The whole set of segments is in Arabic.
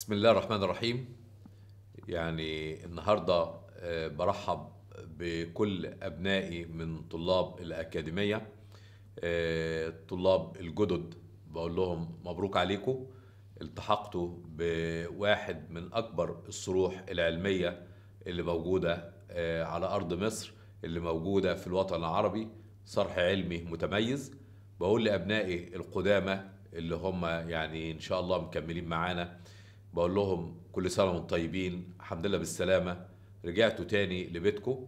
بسم الله الرحمن الرحيم. يعني النهارده آه، برحب بكل أبنائي من طلاب الأكاديمية آه، الطلاب الجدد. بقول لهم مبروك عليكم. التحقتوا بواحد من أكبر الصروح العلمية اللي موجودة آه، على أرض مصر اللي موجودة في الوطن العربي صرح علمي متميز. بقول لأبنائي القدامى اللي هم يعني إن شاء الله مكملين معانا بقول لهم كل سنة وأنتم طيبين الحمد لله بالسلامة. رجعتوا تاني لبيتكم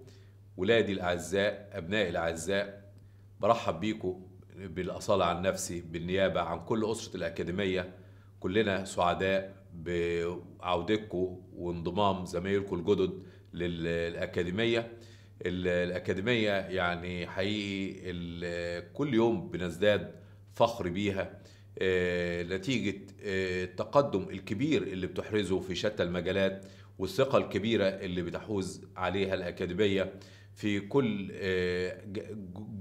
ولادي الأعزاء أبنائي الأعزاء برحب بيكم بالأصالة عن نفسي بالنيابة عن كل أسرة الأكاديمية. كلنا سعداء بعودتكم وانضمام زمايلكم الجدد للأكاديمية. ال- الأكاديمية يعني حقيقي كل يوم بنزداد فخر بيها. نتيجة آه، التقدم الكبير اللي بتحرزه في شتى المجالات والثقة الكبيرة اللي بتحوز عليها الأكاديمية في كل آه،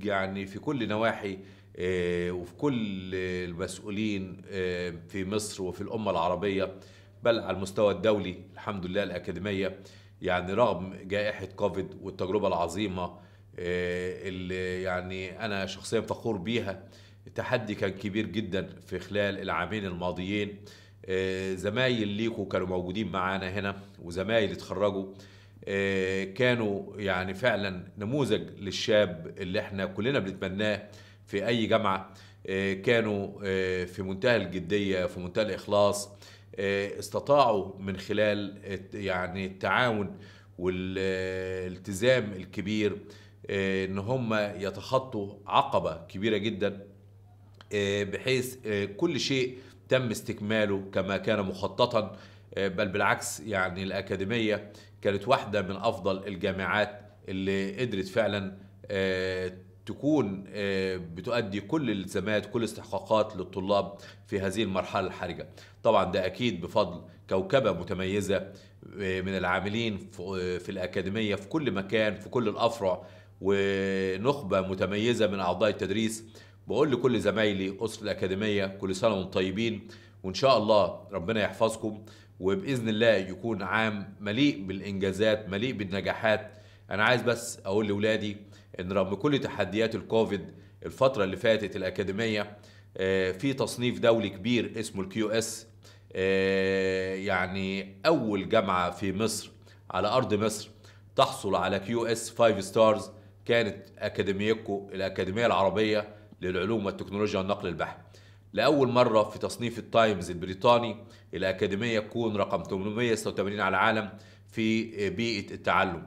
يعني في كل نواحي آه، وفي كل المسؤولين آه، في مصر وفي الأمة العربية بل على المستوى الدولي الحمد لله الأكاديمية يعني رغم جائحة كوفيد والتجربة العظيمة آه، اللي يعني أنا شخصيا فخور بيها التحدي كان كبير جدا في خلال العامين الماضيين. آه، زمايل ليكوا كانوا موجودين معانا هنا وزمايل اتخرجوا. آه، كانوا يعني فعلا نموذج للشاب اللي إحنا كلنا بنتمناه في أي جامعة. آه، كانوا في منتهى الجدية في منتهى الإخلاص. استطاعوا من خلال يعني التعاون والالتزام الكبير إن هم يتخطوا عقبة كبيرة جدا. بحيث آه، كل شيء تم استكماله كما كان مخططا. آه، بل بالعكس يعني الأكاديمية كانت واحدة من أفضل الجامعات اللي قدرت فعلا آه، تكون آه، بتؤدي كل الالتزامات كل الاستحقاقات للطلاب في هذه المرحلة الحرجة. طبعا ده أكيد بفضل كوكبة متميزة آه، من العاملين في الأكاديمية في كل مكان في كل الأفرع ونخبة متميزة من أعضاء التدريس. بقول لكل زمايلي أسرة الأكاديمية كل سنة وأنتم طيبين وإن شاء الله ربنا يحفظكم وبإذن الله يكون عام مليء بالإنجازات مليء بالنجاحات. أنا عايز بس أقول لأولادي إن رغم كل تحديات الكوفيد الفترة اللي فاتت الأكاديمية آه، في تصنيف دولي كبير اسمه ال QS يعني أول جامعة في مصر على أرض مصر تحصل على QS 5 stars كانت أكاديميتكم الأكاديمية العربية. للعلوم والتكنولوجيا والنقل البحري لأول مرة في تصنيف التايمز البريطاني الأكاديمية تكون رقم 886 على العالم في بيئة التعلم.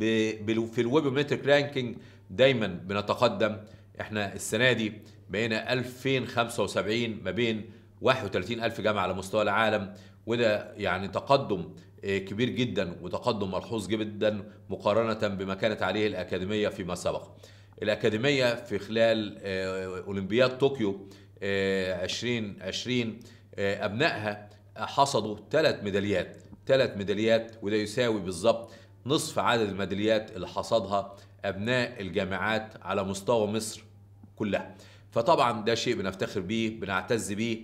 في ال Webometrics ranking دايما بنتقدم إحنا السنة دي بقينا 2075 ما بين 31 ألف جامعة على مستوى العالم وده يعني تقدم آه، كبير جدا وتقدم ملحوظ جدا مقارنة بما كانت عليه الأكاديمية فيما سبق. الأكاديمية في خلال آه، أولمبياد طوكيو آه، 2020 آه، أبنائها حصدوا ثلاث ميداليات ثلاث ميداليات وده يساوي بالظبط نصف عدد الميداليات اللي حصدها أبناء الجامعات على مستوى مصر كلها. فطبعا ده شيء بنفتخر بيه بنعتز بيه.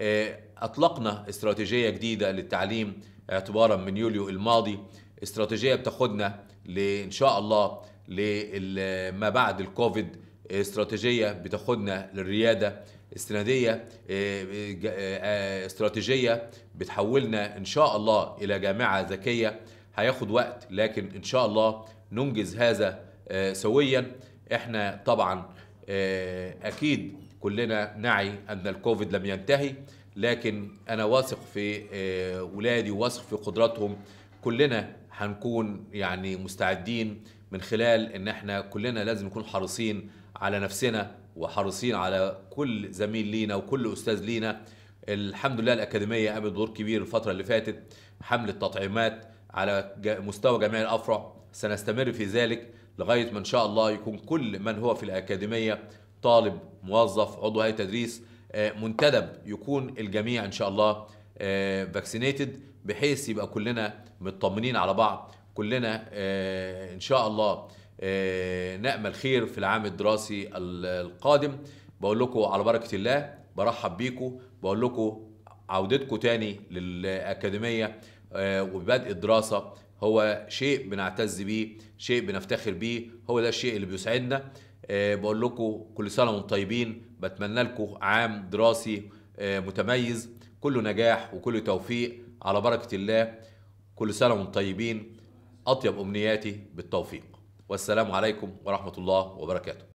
آه، أطلقنا استراتيجية جديدة للتعليم اعتبارا من يوليو الماضي. استراتيجية بتاخدنا ل- إن شاء الله لما بعد الكوفيد استراتيجية بتاخدنا للريادة استنادية آه، آه، استراتيجية بتحولنا إن شاء الله إلى جامعة ذكية. هياخد وقت لكن إن شاء الله ننجز هذا آه، سويا. إحنا طبعا آه، أكيد كلنا نعي أن الكوفيد لم ينتهي لكن أنا واثق في آه، ولادي وواثق في قدراتهم. كلنا هنكون يعني مستعدين من خلال إن إحنا كلنا لازم نكون حريصين على نفسنا وحريصين على كل زميل لينا وكل أستاذ لينا. الحمد لله الأكاديمية قامت بدور كبير الفترة اللي فاتت حمله تطعيمات على مستوى جميع الأفرع. سنستمر في ذلك لغاية ما إن شاء الله يكون كل من هو في الأكاديمية طالب موظف عضو هيئه تدريس آه، منتدب يكون الجميع إن شاء الله فاكسينيتد بحيث يبقى كلنا مطمنين على بعض. كلنا آه، إن شاء الله آه، نأمل خير في العام الدراسي ال- القادم. بقول لكم على بركة الله برحب بيكم بقول لكم عودتكم تاني للأكاديمية آه، وبدء الدراسة. هو شيء بنعتز بيه شيء بنفتخر بيه هو ده الشيء اللي بيسعدنا. بقول لكم كل سنة وأنتم طيبين. بتمنى لكم عام دراسي متميز كله نجاح وكله توفيق. على بركة الله كل سنة وأنتم طيبين. أطيب أمنياتي بالتوفيق. والسلام عليكم ورحمة الله وبركاته.